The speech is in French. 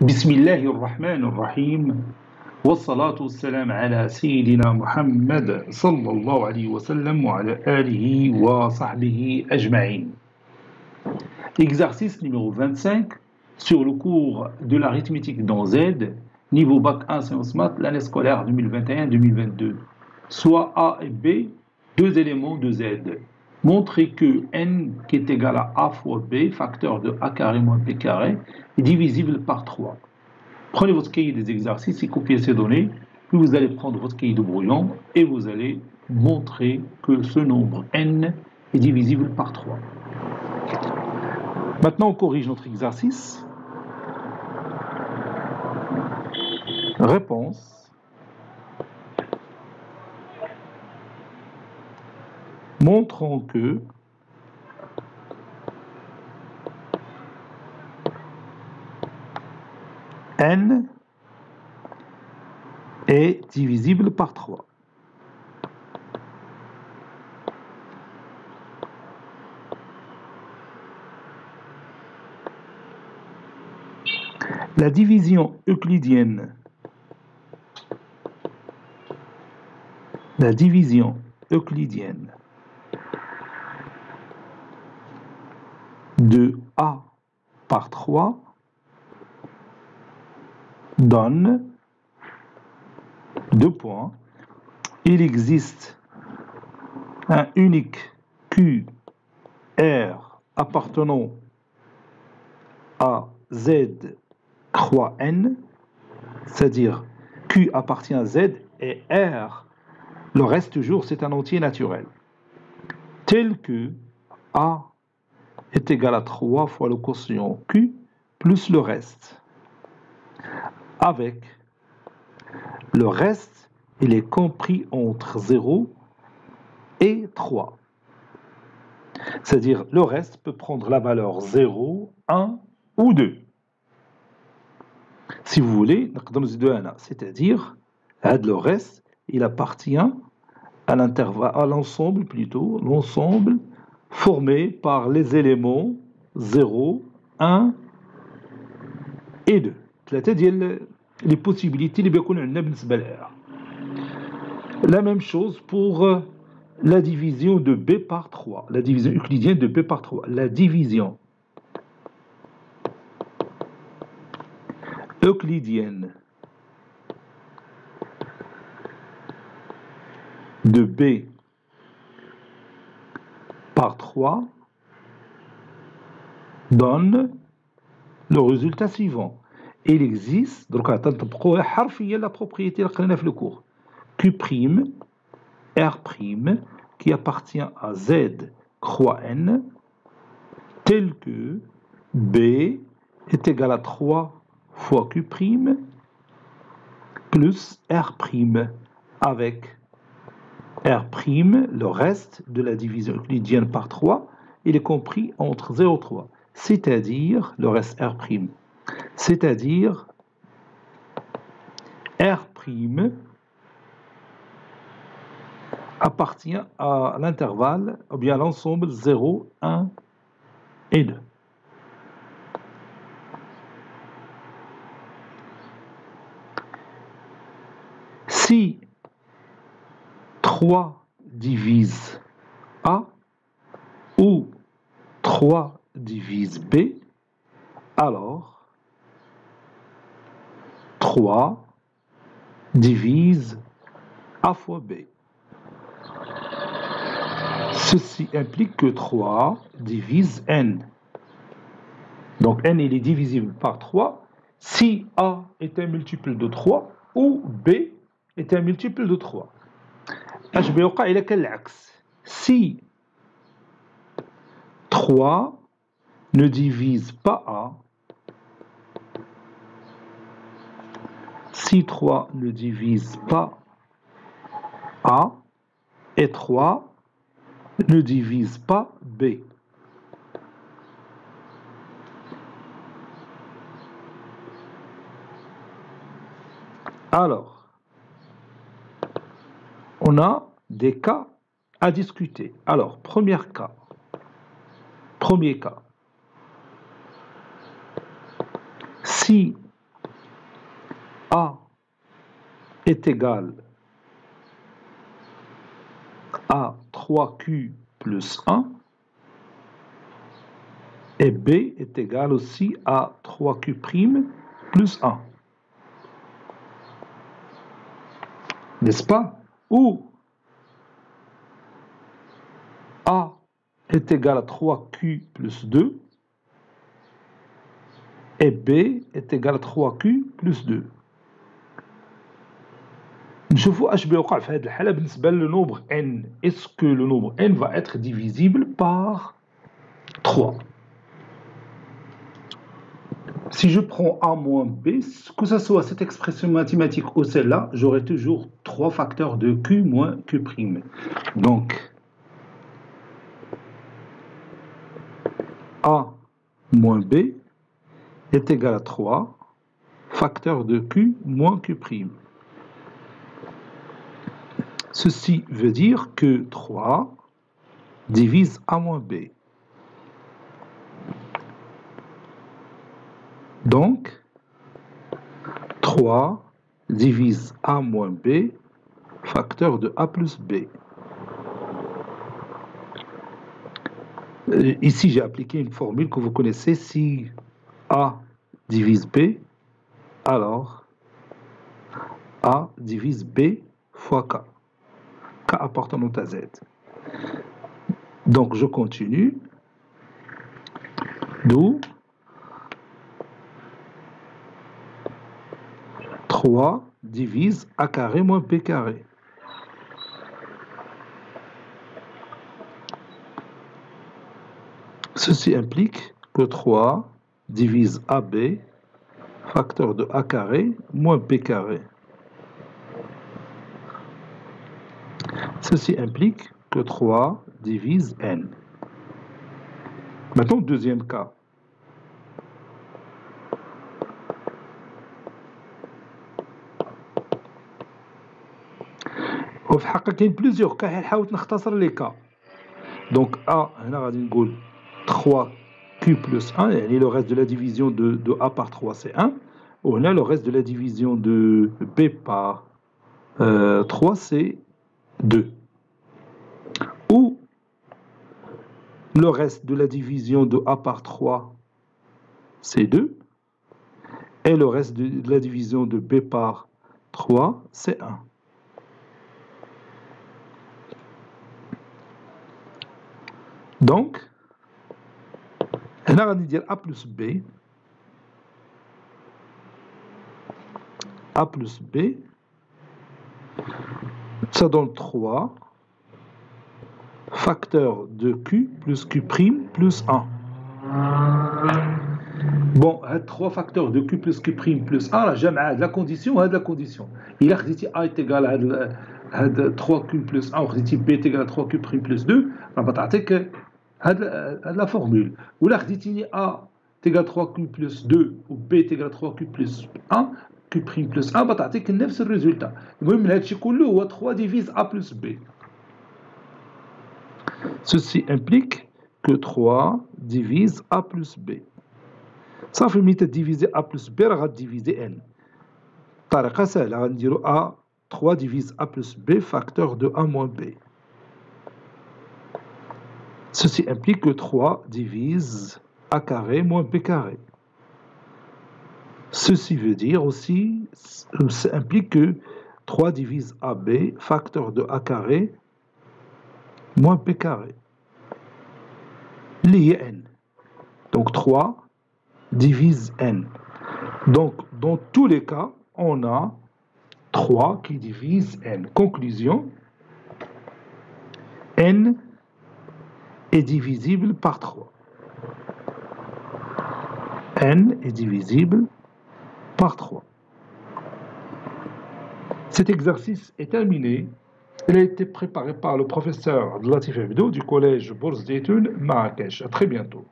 بسم الله الرحمن الرحيم والصلاة والسلام على سيدنا محمد صلى الله عليه وسلم وعلى آله وصحبه أجمعين Exercice numéro 25 sur le cours de l'arithmétique dans Z, niveau bac 1 sciences maths, l'année scolaire 2021-2022. Soit A et B, deux éléments de Z. Montrez que n qui est égal à a fois b, facteur de a carré moins b carré, est divisible par 3. Prenez votre cahier des exercices et copiez ces données, puis vous allez prendre votre cahier de brouillon et vous allez montrer que ce nombre n est divisible par 3. Maintenant, on corrige notre exercice. Réponse. Montrant que n est divisible par 3. La division euclidienne la division euclidienne de A par 3 donne deux points. Il existe un unique Q R appartenant à Z croix N, c'est-à-dire Q appartient à Z et R, le reste toujours, c'est un entier naturel, tel que A est égal à 3 fois le quotient Q plus le reste. Avec le reste, il est compris entre 0 et 3. C'est-à-dire, le reste peut prendre la valeur 0, 1 ou 2. Si vous voulez, c'est-à-dire, le reste, il appartient à l'ensemble plutôt, l'ensemble formé par les éléments 0, 1 et 2. les possibilités La même chose pour euh, la division de B par 3, la division euclidienne de B par 3. La division euclidienne de B par 3 donne le résultat suivant. Il existe, donc la propriété le cours. Q' R' qui appartient à Z croix N tel que B est égal à 3 fois Q' plus R' avec R', le reste de la division euclidienne par 3, il est compris entre 0 et 3, c'est-à-dire le reste R', c'est-à-dire R' appartient à l'intervalle, ou bien à l'ensemble 0, 1 et 2. Si 3 divise A ou 3 divise B, alors 3 divise A fois B. Ceci implique que 3 divise N. Donc N est divisible par 3 si A est un multiple de 3 ou B est un multiple de 3. اش بيوقع إذا كان العكس si 3 ne divise pas A si 3 ne divise pas A et 3 ne divise pas B. Alors, on a des cas à discuter. Alors, premier cas. Premier cas. Si est égal à 3Q plus 1 et B est égal aussi à 3Q' plus 1. N'est-ce pas? Ou A est égal à 3Q plus 2 et B est égal à 3Q plus 2. نشوفوا اش بيوقع في هذه الحاله بالنسبه للنومبر n est-ce que le nombre n va être divisible par 3 si je prends a moins b, que ce soit cette expression mathématique ou celle-là, j'aurai toujours 3 facteurs de q moins q'. Donc, a moins b est égal à 3 facteurs de q moins q'. Ceci veut dire que 3 divise A moins B. Donc, 3 divise A moins B, facteur de A plus B. Euh, ici, j'ai appliqué une formule que vous connaissez. Si A divise B, alors A divise B fois K appartenant à Z. Donc je continue. D'où 3 divise A carré moins B carré. Ceci implique que 3 divise AB, facteur de A carré moins B carré. Ceci implique que 3 divise n. Maintenant, deuxième cas. وفي الحقيقة كاين بليزيوغ كا حاولت نختصر لي كا دونك A هنا غادي نقول 3 Q plus 1 يعني le reste de la division de, de A par 3 c'est 1 وهنا le reste de la division de B par euh, 3 c'est 2 ou le reste de la division de A par 3, c'est 2, et le reste de la division de B par 3, c'est 1. Donc, on va dire A plus B, A plus B, ça donne 3, facteur de Q plus Q' plus 1. Bon, trois facteurs de Q plus Q' plus 1, la la condition, la condition. Il a dit A est égal à 3Q plus 1, ou B est égal à 3Q' plus 2, on va que la formule. Ou là, dit A est égal à 3Q plus 2, ou B est égal à 3Q plus 1, Q' plus 1, on va que le même résultat. Le même 3 divise A plus B. Ceci implique que 3 divise A plus B. Ça fait diviser A plus B, on va diviser N. طريقة سهلة غنديرو A 3 divise A plus B facteur de A moins B. Ceci implique que 3 divise A carré moins B carré. Ceci veut dire aussi, ça implique que 3 divise AB facteur de A carré moins p carré. Lié n. Donc 3 divise n. Donc dans tous les cas, on a 3 qui divise n. Conclusion, n est divisible par 3. n est divisible par 3. Cet exercice est terminé. Il a été préparé par le professeur Latif Abdo du collège Bourse d'Études Marrakech. À très bientôt.